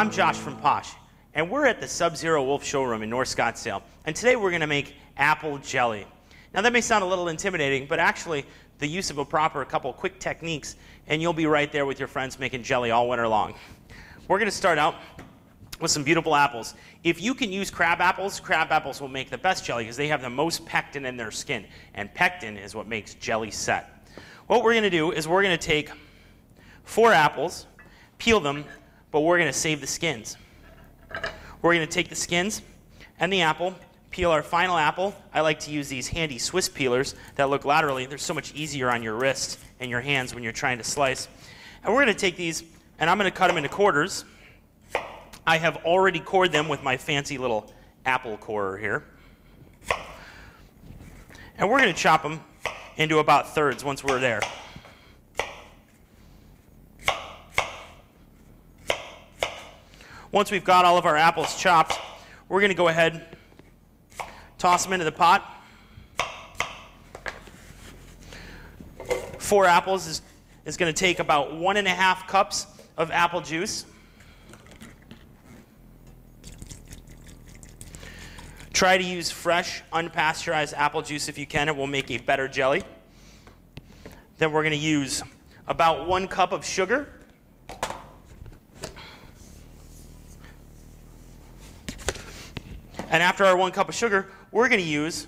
I'm Josh from Posh, and we're at the Sub-Zero Wolf showroom in North Scottsdale. And today we're going to make apple jelly. Now that may sound a little intimidating, but actually the use of a proper couple quick techniques, and you'll be right there with your friends making jelly all winter long. We're going to start out with some beautiful apples. If you can use crab apples, crab apples will make the best jelly because they have the most pectin in their skin, and pectin is what makes jelly set. What we're going to do is we're going to take four apples, peel them, but we're going to save the skins. We're going to take the skins and the apple, peel our final apple. I like to use these handy Swiss peelers that look laterally. They're so much easier on your wrist and your hands when you're trying to slice. And we're going to take these, and I'm going to cut them into quarters. I have already cored them with my fancy little apple corer here. And we're going to chop them into about thirds once we're there. Once we've got all of our apples chopped, we're going to go ahead, toss them into the pot. Four apples is, is going to take about one and a half cups of apple juice. Try to use fresh, unpasteurized apple juice if you can. It will make a better jelly. Then we're going to use about one cup of sugar. And after our one cup of sugar, we're going to use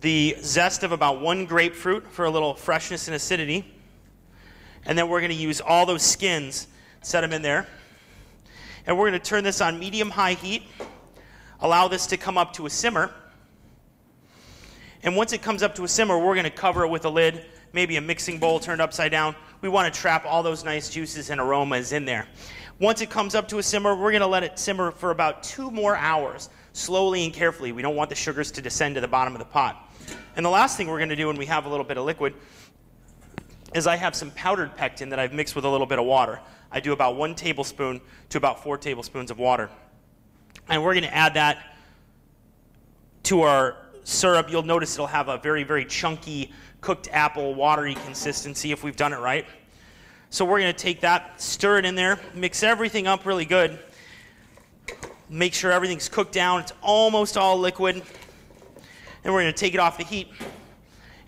the zest of about one grapefruit for a little freshness and acidity. And then we're going to use all those skins, set them in there. And we're going to turn this on medium-high heat, allow this to come up to a simmer. And once it comes up to a simmer, we're going to cover it with a lid, maybe a mixing bowl turned upside down. We want to trap all those nice juices and aromas in there. Once it comes up to a simmer, we're going to let it simmer for about two more hours slowly and carefully. We don't want the sugars to descend to the bottom of the pot. And the last thing we're going to do when we have a little bit of liquid is I have some powdered pectin that I've mixed with a little bit of water. I do about one tablespoon to about four tablespoons of water. And we're going to add that to our syrup. You'll notice it'll have a very, very chunky cooked apple, watery consistency if we've done it right. So we're going to take that, stir it in there, mix everything up really good. Make sure everything's cooked down. It's almost all liquid. And we're going to take it off the heat.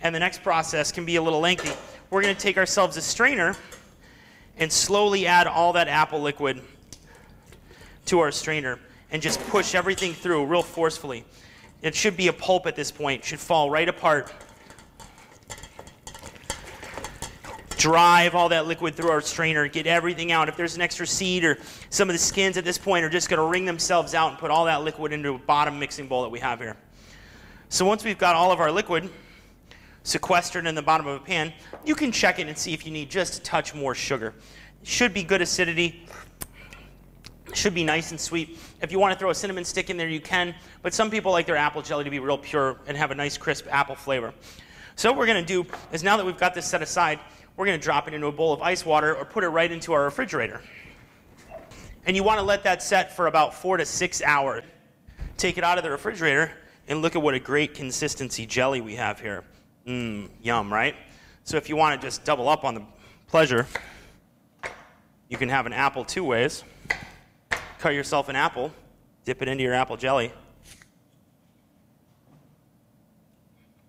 And the next process can be a little lengthy. We're going to take ourselves a strainer and slowly add all that apple liquid to our strainer and just push everything through real forcefully. It should be a pulp at this point. It should fall right apart. Drive all that liquid through our strainer, get everything out. If there's an extra seed or some of the skins at this point are just going to wring themselves out and put all that liquid into a bottom mixing bowl that we have here. So once we've got all of our liquid sequestered in the bottom of a pan, you can check it and see if you need just a touch more sugar. Should be good acidity. Should be nice and sweet. If you want to throw a cinnamon stick in there, you can. But some people like their apple jelly to be real pure and have a nice crisp apple flavor. So what we're going to do is now that we've got this set aside, we're going to drop it into a bowl of ice water or put it right into our refrigerator. And you want to let that set for about four to six hours. Take it out of the refrigerator and look at what a great consistency jelly we have here. Mmm, yum, right? So if you want to just double up on the pleasure, you can have an apple two ways. Cut yourself an apple, dip it into your apple jelly,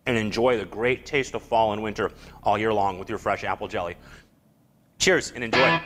and enjoy the great taste of fall and winter all year long with your fresh apple jelly. Cheers and enjoy.